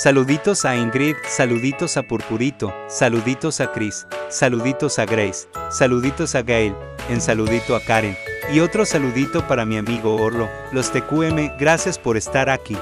Saluditos a Ingrid, saluditos a Purpurito, saluditos a Chris, saluditos a Grace, saluditos a Gail, en saludito a Karen, y otro saludito para mi amigo Orlo, los TQM, gracias por estar aquí.